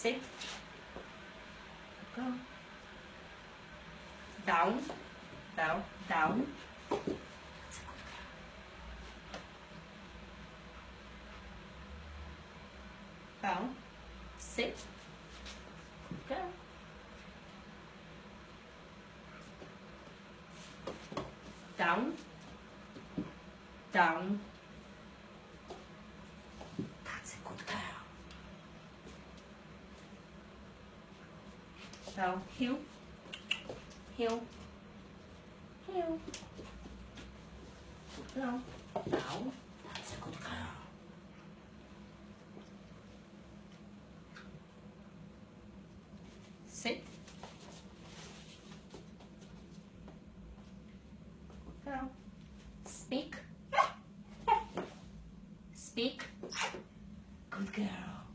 sit go down. Down. Down. Down. Sit go down. Down So, heel, heel, heel. Good girl. Now, that's a good girl. Sit. Good. Speak. Speak. Good girl.